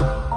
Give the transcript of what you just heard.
Wow.